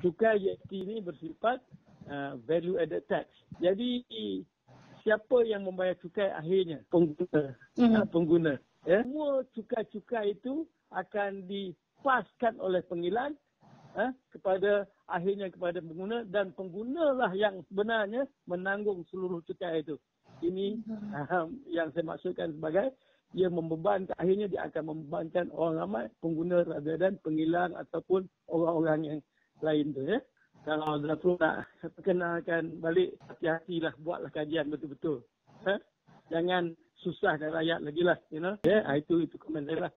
cukai GST ini bersifat uh, value added tax. Jadi siapa yang membayar cukai akhirnya? Pengguna. Mm. Uh, pengguna. Ya. Semua cukai-cukai itu akan dipaskan oleh pengilan uh, kepada akhirnya kepada pengguna dan pengguna lah yang sebenarnya menanggung seluruh cukai itu. Ini uh, yang saya maksudkan sebagai ia membebankan akhirnya dia akan membebankan orang ramai pengguna rather dan pengilang ataupun orang-orang yang lain tu ya. Kalau Zafrul nak perkenalkan balik, hati-hatilah buatlah kajian betul-betul. Ha? Jangan susah dan rakyat lagi lah. You know? yeah, itu itu komen saya lah.